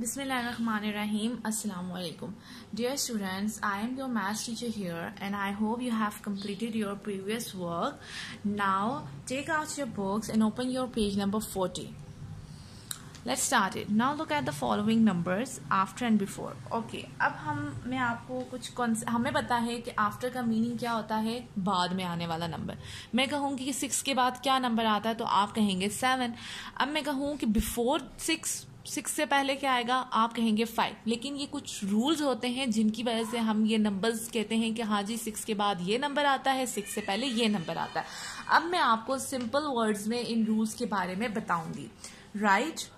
बिसमिल रहीम अलकुम dear students I am your maths teacher here and I hope you have completed your previous work now take out your books and open your page number forty let start it now look at the following numbers after and before okay अब हम, मैं आपको कुछ कौन हमें पता है कि आफ्टर का मीनिंग क्या होता है, बाद में आने वाला नंबर मैं कहूँगी कि सिक्स के बाद क्या नंबर आता है तो आप कहेंगे सेवन अब मैं कहूँ कि बिफोर सिक्स सिक्स से पहले क्या आएगा? आप कहेंगे फाइव लेकिन ये कुछ रूल्स होते हैं जिनकी वजह से हम ये नंबर्स कहते हैं कि हाँ जी सिक्स के बाद ये नंबर आता है सिक्स से पहले ये नंबर आता है. अब मैं आपको सिंपल वर्ड्स में इन रूल्स के बारे में बताऊँगी. Right right?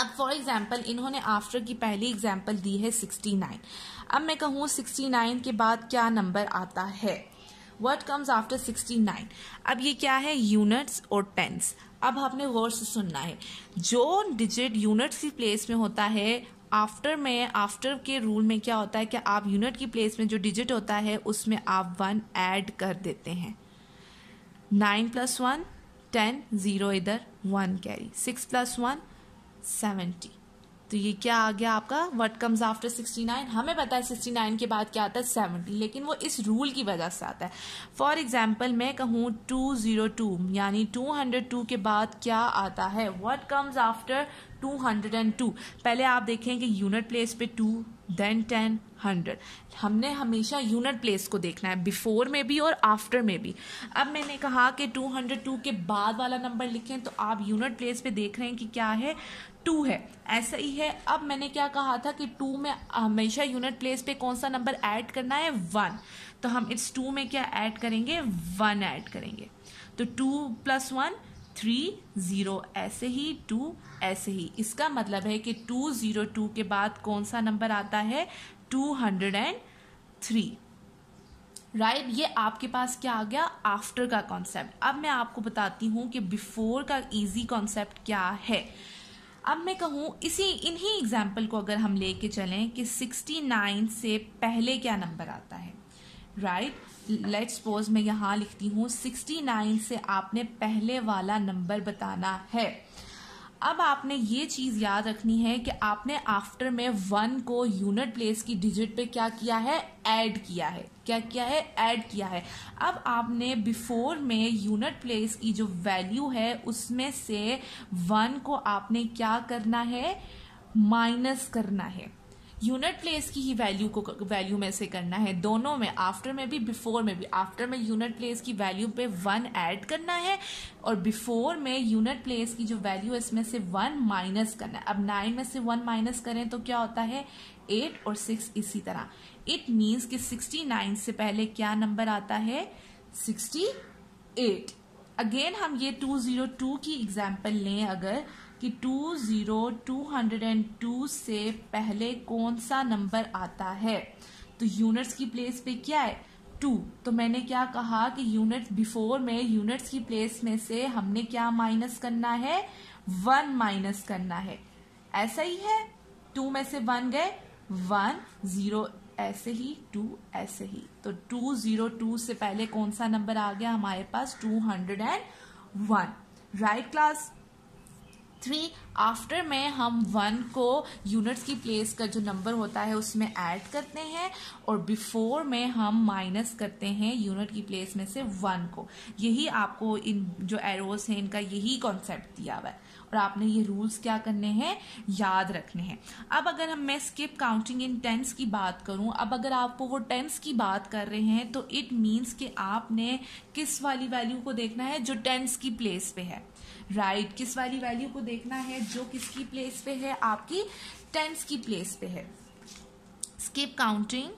अब फॉर एग्ज़ाम्पल इन्होंने आफ्टर की पहली एग्ज़ाम्पल दी है सिक्सटी नाइन अब मैं कहूँ सिक्सटी नाइन के बाद क्या नंबर आता है? What comes after sixty nine अब ये क्या है? यूनिट्स और टेंस अब आपने गौर से सुनना है। जो डिजिट यूनिट्स की प्लेस में होता है आफ्टर में आफ्टर के रूल में क्या होता है कि आप यूनिट की प्लेस में जो डिजिट होता है, उसमें आप वन ऐड कर देते हैं। Nine plus one ten zero इधर one carry six plus one seventy तो ये क्या आ गया आपका? What comes after sixty nine हमें पता है सिक्सटी नाइन के बाद क्या आता है? सेवेंटी लेकिन वो इस रूल की वजह से आता है। फॉर एग्ज़ाम्पल मैं कहूँ टू ज़ीरो टू यानी टू हंड्रेड टू के बाद क्या आता है? What comes after two hundred and two पहले आप देखें कि यूनिट प्लेस पे टू देन टेन हंड्रेड हमने हमेशा यूनिट प्लेस को देखना है बिफोर में भी और आफ्टर में भी। अब मैंने कहा कि टू हंड्रेड टू के बाद वाला नंबर लिखें तो आप यूनिट प्लेस पे देख रहे हैं कि क्या है? टू है। ऐसा ही है। अब मैंने क्या कहा था कि टू में हमेशा यूनिट प्लेस पे कौन सा नंबर ऐड करना है? वन तो हम इस टू में क्या ऐड करेंगे? वन ऐड करेंगे। तो two plus one three zero ऐसे ही टू ऐसे ही। इसका मतलब है कि टू ज़ीरो टू के बाद कौन सा नंबर आता है? Two hundred and three right ये आपके पास क्या आ गया? आफ्टर का कॉन्सेप्ट अब मैं आपको बताती हूँ कि बिफोर का इजी कॉन्सेप्ट क्या है। अब मैं कहूँ, इसी, इन्हीं एग्ज़ाम्पल को अगर हम ले लेके चलें कि 69 से पहले क्या नंबर आता है राइट लेट सपोज़ मैं यहाँ लिखती हूँ 69 से आपने पहले वाला नंबर बताना है। अब आपने ये चीज़ याद रखनी है कि आपने आफ्टर में वन को यूनिट प्लेस की डिजिट पे क्या किया है? ऐड किया है। क्या किया है? ऐड किया है। अब आपने बिफोर में यूनिट प्लेस की जो वैल्यू है, उसमें से वन को आपने क्या करना है? माइनस करना है। यूनिट प्लेस की ही वैल्यू को वैल्यू में से करना है। दोनों में आफ्टर में भी बिफोर में भी। आफ्टर में यूनिट प्लेस की वैल्यू पे वन ऐड करना है और बिफोर में यूनिट प्लेस की जो वैल्यू है, इसमें से वन माइनस करना है। अब नाइन में से वन माइनस करें तो क्या होता है? एट और सिक्स इसी तरह। इट मीन्स कि सिक्सटी नाइन से पहले क्या नंबर आता है? सिक्सटी एट अगेन हम ये टू ज़ीरो टू की एग्ज़ाम्पल लें अगर। कि two zero two hundred and two से पहले कौन सा नंबर आता है? तो यूनिट्स की प्लेस पे क्या है? टू तो मैंने क्या कहा कि यूनिट बिफोर में यूनिट्स की प्लेस में से हमने क्या माइनस करना है? वन माइनस करना है। ऐसा ही है? टू में से वन गए? वन ज़ीरो ऐसे ही टू ऐसे ही। तो टू ज़ीरो टू से पहले कौन सा नंबर आ गया? हमारे पास two hundred and one right class three after में हम वन को यूनिट्स की प्लेस का जो नंबर होता है उसमें ऐड करते हैं और बिफोर में हम माइनस करते हैं यूनिट की प्लेस में से वन को। यही आपको इन जो एरोस हैं, इनका यही कॉन्सेप्ट दिया हुआ है। और आपने ये रूल्स क्या करने हैं? याद रखने हैं। अब अगर हम मैं स्किप काउंटिंग इन टेंस की बात करूँ, अब अगर आपको वो टेंस की बात कर रहे हैं तो इट मीन्स कि आपने किस वाली वैल्यू को देखना है जो टेंस की प्लेस पे है। राइट किस वाली वैल्यू को देखना है? जो किसकी प्लेस पे है? आपकी टेंस की प्लेस पे है. स्किप काउंटिंग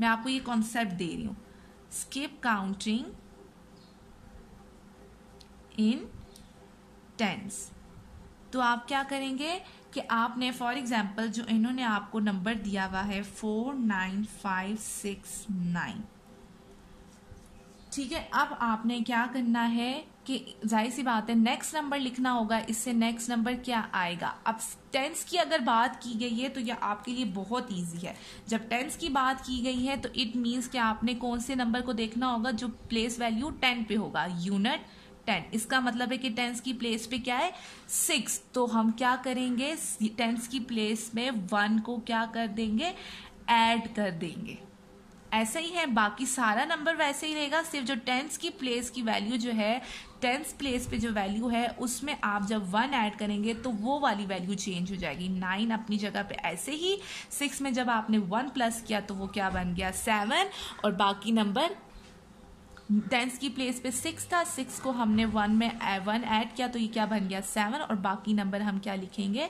मैं आपको ये कॉन्सेप्ट दे रही हूँ. स्किप काउंटिंग इन टेंस तो आप क्या करेंगे कि आपने फॉर एग्ज़ाम्पल जो इन्होंने आपको नंबर दिया हुआ है four nine five six nine ठीक है? अब आपने क्या करना है? कि ज़ाहिर सी बात है नेक्स्ट नंबर लिखना होगा, इससे नेक्स्ट नंबर क्या आएगा? अब टेंस की अगर बात की गई है तो यह आपके लिए बहुत इजी है। जब टेंस की बात की गई है तो इट मीन्स कि आपने कौन से नंबर को देखना होगा, जो प्लेस वैल्यू टेन पे होगा। यूनिट टेन इसका मतलब है कि टेंस की प्लेस पे क्या है? सिक्स तो हम क्या करेंगे? टेंस की प्लेस में वन को क्या कर देंगे? ऐड कर देंगे। ऐसा ही है, बाकी सारा नंबर वैसे ही रहेगा, सिर्फ़ जो टेंथ की प्लेस की वैल्यू जो है टेंस प्लेस पे जो वैल्यू है, उसमें आप जब वन ऐड करेंगे तो वो वाली वैल्यू चेंज हो जाएगी। नाइन अपनी जगह पे ऐसे ही सिक्स में जब आपने वन प्लस किया तो वो क्या बन गया? सेवन और बाकी नंबर टेंस की प्लेस पे सिक्स था सिक्स को हमने वन में वन ऐड किया तो ये क्या बन गया सेवन और बाकी नंबर हम क्या लिखेंगे?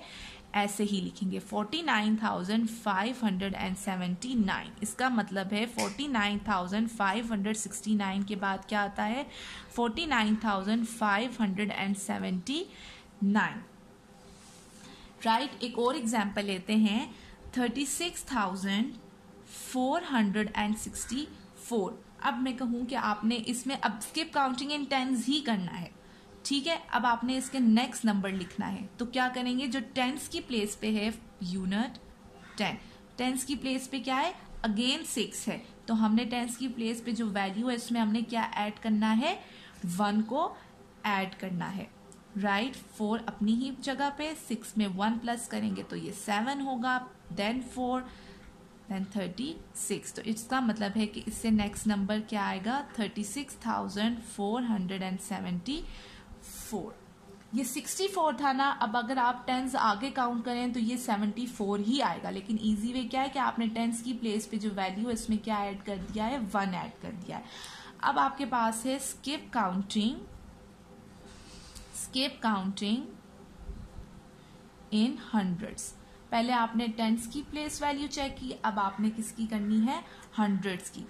ऐसे ही लिखेंगे। Forty nine thousand five hundred and seventy nine इसका मतलब है forty nine thousand five hundred sixty nine के बाद क्या आता है? Forty nine thousand five hundred and seventy nine right एक और एग्ज़ाम्पल लेते हैं। Thirty six thousand four hundred and sixty four अब मैं कहूँ कि आपने इसमें अब स्किप काउंटिंग इन टेंस ही करना है। ठीक है? अब आपने इसके नेक्स्ट नंबर लिखना है। तो क्या करेंगे? जो टेंस की प्लेस पे है यूनिट टेन टेंस की प्लेस पे क्या है? अगेन सिक्स है। तो हमने टेंस की प्लेस पे जो वैल्यू है इसमें हमने क्या ऐड करना है? वन को ऐड करना है। Right right? फोर अपनी ही जगह पे। सिक्स में वन प्लस करेंगे तो ये सेवन होगा। Then four then thirty six तो इसका मतलब है कि इससे नेक्स्ट नंबर क्या आएगा? Thirty six thousand four hundred and seventy four ये सिक्सटी फोर था ना? अब अगर आप टेंस आगे काउंट करें तो ये सेवेंटी फोर ही आएगा। लेकिन इजी वे क्या है कि आपने टेंस की प्लेस पे जो वैल्यू है इसमें क्या ऐड कर दिया है? वन ऐड कर दिया है। अब आपके पास है skip counting skip counting in hundreds पहले आपने टेंस की प्लेस वैल्यू चेक की, अब आपने किसकी करनी है? हंड्रेड्स की।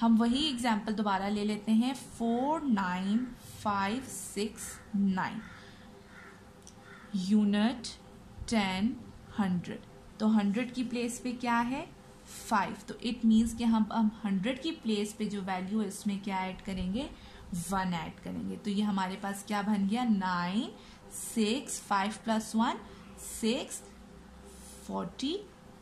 हम वही एग्ज़ाम्पल दोबारा ले लेते हैं four nine five six nine unit ten hundred तो हंड्रेड की प्लेस पे क्या है? फाइव तो इट मीन्स कि हम हम हंड्रेड की प्लेस पे जो वैल्यू है, उसमें क्या ऐड करेंगे? वन ऐड करेंगे। तो ये हमारे पास क्या बन गया? Nine six five plus one six forty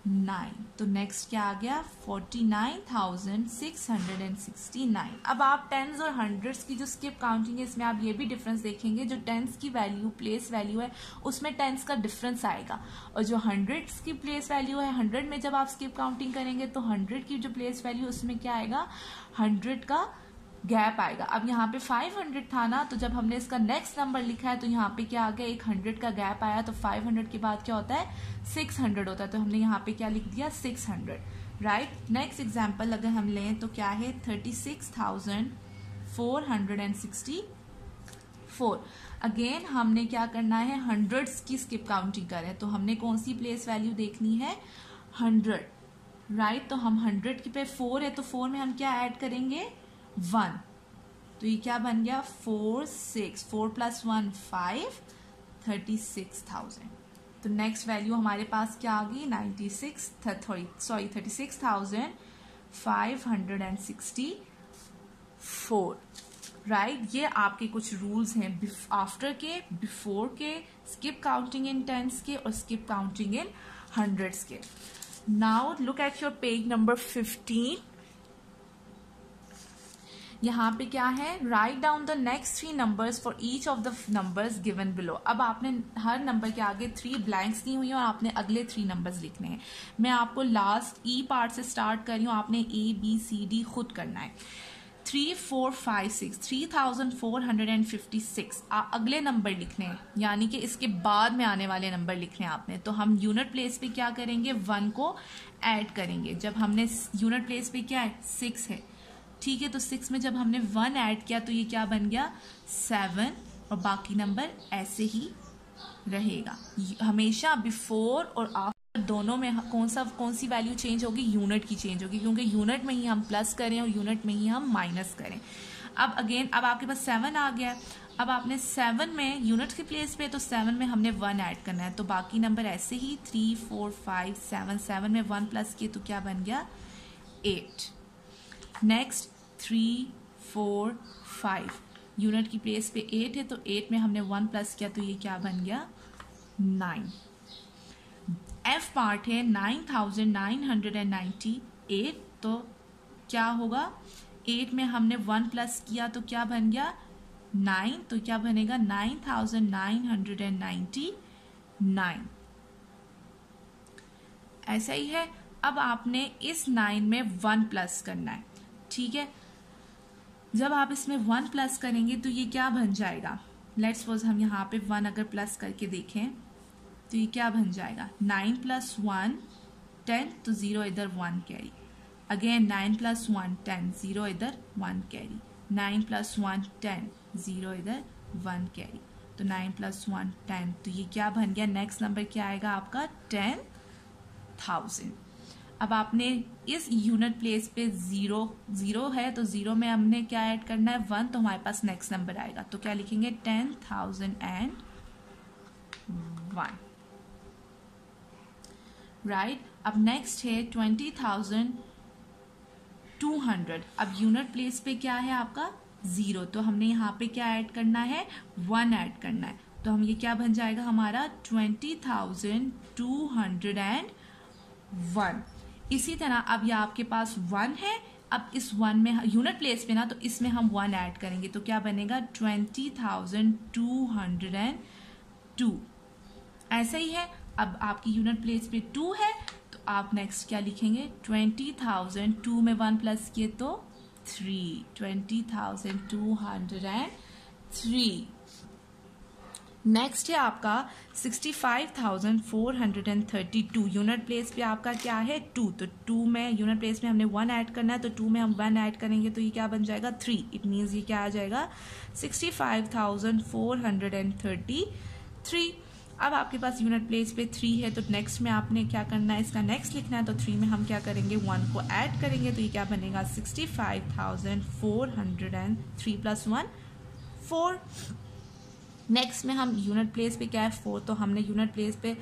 nine तो नेक्स्ट क्या आ गया? Forty nine thousand six hundred and sixty nine अब आप टेंस और हंड्रेड्स की जो स्किप काउंटिंग है, इसमें आप ये भी डिफरेंस देखेंगे, जो टेंस की वैल्यू प्लेस वैल्यू है, उसमें टेंस का डिफरेंस आएगा। और जो हंड्रेड्स की प्लेस वैल्यू है हंड्रेड में जब आप स्किप काउंटिंग करेंगे तो हंड्रेड की जो प्लेस वैल्यू उसमें क्या आएगा? हंड्रेड का गैप आएगा। अब यहाँ पे 500 था ना तो जब हमने इसका नेक्स्ट नंबर लिखा है तो यहाँ पे क्या आ गया? एक हंड्रेड का गैप आया तो 500 के बाद क्या होता है? 600 होता है। तो हमने यहाँ पे क्या लिख दिया? 600 राइट नेक्स्ट एग्ज़ाम्पल अगर हम लें तो क्या है? Thirty six thousand four hundred and sixty four again हमने क्या करना है? हंड्रेड्स की स्किप काउंटिंग करें। तो हमने कौन सी प्लेस वैल्यू देखनी है? हंड्रेड राइट right, तो हम हंड्रेड की पे फोर है तो फोर में हम क्या ऐड करेंगे? वन। तो ये क्या बन गया? Four six. Four plus one five. Thirty six thousand. तो नेक्स्ट वैल्यू हमारे पास क्या आ गई? Ninety six thirty sorry, thirty six thousand five hundred and sixty four. Right? ये आपके कुछ रूल्स हैं आफ्टर के, बिफोर के, स्किप काउंटिंग इन टेंस के और स्किप काउंटिंग इन हंड्रेड्स के। Now look at your page number fifteen. यहाँ पे क्या है? Write down the next three numbers for each of the numbers given below अब आपने हर नंबर के आगे थ्री ब्लैंक्स दी हुई हैं और आपने अगले थ्री नंबर्स लिखने हैं। मैं आपको लास्ट ई पार्ट से स्टार्ट कर रही हूँ। आपने ए बी सी डी खुद करना है। Three four five six three thousand four hundred and fifty six अगले नंबर लिखने हैं। यानी कि इसके बाद में आने वाले नंबर लिखने हैं आपने। तो हम यूनिट प्लेस पे क्या करेंगे? वन को ऐड करेंगे। जब हमने यूनिट प्लेस पे क्या है? सिक्स है। ठीक है तो सिक्स में जब हमने वन ऐड किया तो ये क्या बन गया? सेवन और बाकी नंबर ऐसे ही रहेगा। हमेशा बिफोर और आफ्टर दोनों में कौन सा, कौन सी वैल्यू चेंज होगी? यूनिट की चेंज होगी, क्योंकि यूनिट में ही हम प्लस करें और यूनिट में ही हम माइनस करें। अब अगेन अब आपके पास सेवन आ गया। अब आपने सेवन में यूनिट के प्लेस पे तो सेवन में हमने वन ऐड करना है। तो बाकी नंबर ऐसे ही three four five seven seven में वन प्लस किए तो क्या बन गया? Eight next three four five unit की प्लेस पे एट है तो एट में हमने वन प्लस किया तो ये क्या बन गया? नाइन एफ़ पार्ट है nine thousand nine hundred and ninety eight तो क्या होगा? एट में हमने वन प्लस किया तो क्या बन गया? नाइन तो क्या बनेगा? Nine thousand nine hundred and ninety nine ऐसा ही है। अब आपने इस नाइन में वन प्लस करना है। ठीक है? जब आप इसमें वन प्लस करेंगे तो ये क्या बन जाएगा? लेट्स सपोज़ हम यहाँ पे वन अगर प्लस करके देखें तो ये क्या बन जाएगा? नाइन प्लस वन, टेन तो ज़ीरो इधर one carry. Again nine plus one, ten, zero इधर one carry. Nine plus one, ten, zero इधर वन कैरी। तो नाइन प्लस वन, टेन तो ये क्या बन गया? नेक्स्ट नंबर क्या आएगा आपका? टेन थाउज़ेंड अब आपने इस यूनिट प्लेस पे ज़ीरो ज़ीरो है तो ज़ीरो में हमने क्या ऐड करना है? वन तो हमारे पास नेक्स्ट नंबर आएगा। तो क्या लिखेंगे? Ten thousand and one right अब नेक्स्ट है ट्वेंटी थाउज़ेंड टू हंड्रेड अब यूनिट प्लेस पे क्या है आपका? ज़ीरो तो हमने यहाँ पे क्या ऐड करना है? वन ऐड करना है। तो हम ये क्या बन जाएगा? हमारा twenty thousand two hundred and one इसी तरह अब यह आपके पास वन है, अब इस वन में यूनिट प्लेस पे ना तो इसमें हम वन ऐड करेंगे। तो क्या बनेगा? Twenty thousand two hundred and two ऐसा ही है, अब आपकी यूनिट प्लेस पे टू है तो आप नेक्स्ट क्या लिखेंगे? ट्वेंटी थाउज़ेंड टू में वन प्लस किए तो three twenty thousand two hundred and three next है आपका sixty five thousand four hundred and thirty two unit place पे आपका क्या है? टू तो टू में यूनिट प्लेस में हमने वन ऐड करना है तो टू में हम वन ऐड करेंगे तो ये क्या बन जाएगा? थ्री इट मीन्स ये क्या आ जाएगा? Sixty five thousand four hundred and thirty three अब आपके पास यूनिट प्लेस पे थ्री है तो नेक्स्ट में आपने क्या करना है? इसका नेक्स्ट लिखना है तो थ्री में हम क्या करेंगे? वन को ऐड करेंगे तो ये क्या बनेगा? Sixty five thousand four hundred and three plus one four next में हम यूनिट प्लेस पे क्या है? फोर तो हमने यूनिट प्लेस पे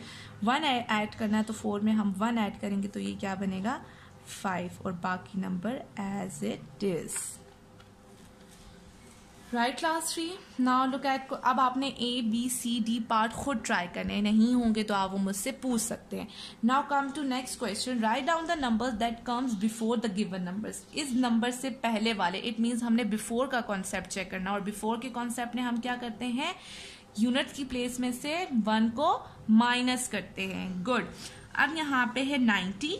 वन ऐड करना है तो फोर में हम वन ऐड करेंगे तो ये क्या बनेगा? फाइव और बाकी number as it is right class three now look at अब आपने A B C D part खुद ट्राई करने नहीं होंगे तो आप वो मुझसे पूछ सकते हैं। Now come to next question write down the numbers that comes before the given numbers इस नंबर से पहले वाले इट मीन्स हमने बिफोर का कॉन्सेप्ट चेक करना और बिफोर के कॉन्सेप्ट में हम क्या करते हैं? यूनिट की प्लेस में से वन को माइनस करते हैं। गुड अब यहाँ पे है नाइन्टी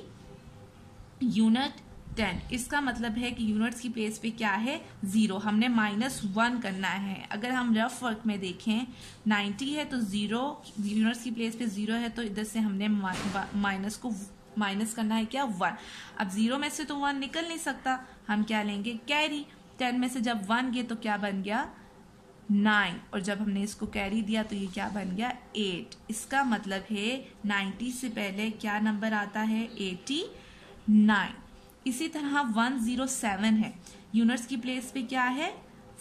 यूनिट टेन। इसका मतलब है कि यूनिट्स की प्लेस पे क्या है? ज़ीरो हमने माइनस वन करना है। अगर हम रफ वर्क में देखें नाइन्टी है तो ज़ीरो यूनिट्स की प्लेस पे ज़ीरो है तो इधर से हमने माइनस को माइनस करना है क्या? वन अब ज़ीरो में से तो वन निकल नहीं सकता। हम क्या लेंगे? कैरी टेन में से जब वन गए तो क्या बन गया? नाइन और जब हमने इसको कैरी दिया तो ये क्या बन गया? एट इसका मतलब है नाइन्टी से पहले क्या नंबर आता है? एटी नाइन इसी तरह वन ज़ीरो सेवन है। यूनिट्स की प्लेस पे क्या है?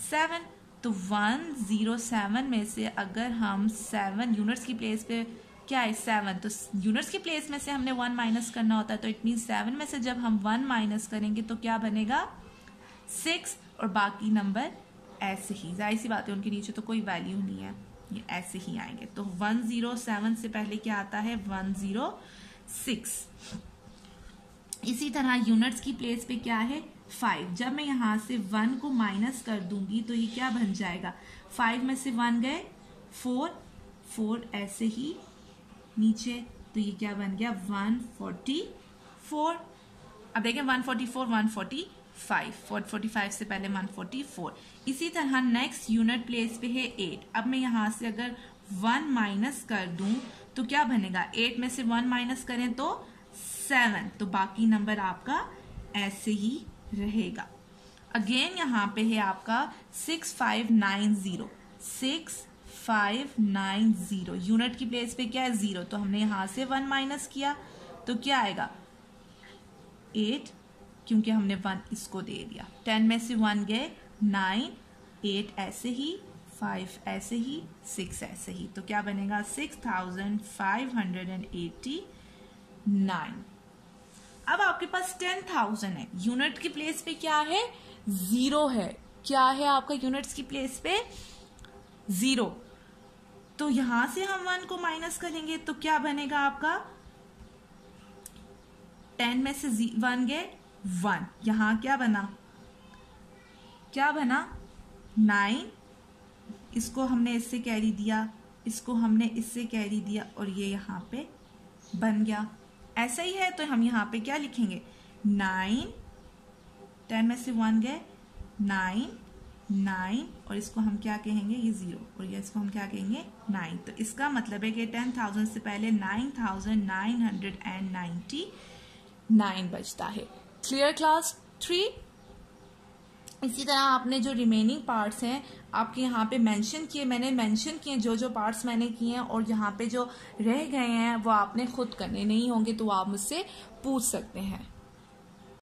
सेवन तो वन ज़ीरो सेवन में से अगर हम सेवन यूनिट्स की प्लेस पे, क्या है? सेवन तो यूनिट्स की प्लेस में से हमने वन माइनस करना होता है तो इट मीन सेवन में से जब हम वन माइनस करेंगे तो क्या बनेगा? सिक्स और बाकी नंबर ऐसे ही। ज़ाहिर सी बात है, उनके नीचे तो कोई वैल्यू नहीं है। ये ऐसे ही आएँगे। तो वन ज़ीरो सेवन से पहले क्या आता है? वन ज़ीरो सिक्स इसी तरह यूनिट्स की प्लेस पे क्या है? फाइव जब मैं यहाँ से वन को माइनस कर दूँगी तो ये क्या बन जाएगा? फाइव में से वन गए फोर फोर ऐसे ही नीचे तो ये क्या बन गया? वन फोर्टी फोर अब देखें one forty four one forty five four forty five से पहले वन फोर्टी फोर इसी तरह नेक्स्ट यूनिट प्लेस पे है एट अब मैं यहाँ से अगर वन माइनस कर दूँ तो क्या बनेगा? एट में से वन माइनस करें तो सेवन तो बाकी नंबर आपका ऐसे ही रहेगा। अगेन यहाँ पे है आपका six five nine zero six five nine zero unit की प्लेस पे क्या है? ज़ीरो तो हमने यहाँ से वन माइनस किया। तो क्या आएगा? एट क्योंकि हमने वन इसको दे दिया। टेन में से वन गए। नाइन एट ऐसे ही फाइव ऐसे ही सिक्स ऐसे ही। तो क्या बनेगा? Six thousand five hundred and eighty nine अब आपके पास टेन थाउज़ेंड है। यूनिट की प्लेस पे क्या है? ज़ीरो है। क्या है आपका यूनिट्स की प्लेस पे? ज़ीरो तो यहाँ से हम वन को माइनस करेंगे तो क्या बनेगा आपका? टेन में से वन गए। वन यहाँ क्या बना? क्या बना? नाइन इसको हमने इससे कैरी दिया। इसको हमने इससे कैरी दिया और ये यहाँ पे बन गया। ऐसा ही है तो हम यहाँ पे क्या लिखेंगे? नाइन, टेन में से वन गए, नाइन नाइन, और इसको हम क्या कहेंगे? ये ज़ीरो, और ये इसको हम क्या कहेंगे? नाइन। तो इसका मतलब है कि टेन थाउज़ेंड से पहले nine thousand nine hundred and ninety nine बजता है। Clear class? थ्री इसी तरह आपने जो रिमेनिंग पार्ट्स हैं, आपके यहाँ पे मेंशन किए, मैंने मेंशन किए जो जो पार्ट्स मैंने किए हैं और यहाँ पे जो रह गए हैं, वो आपने खुद करने नहीं होंगे तो आप मुझसे पूछ सकते हैं।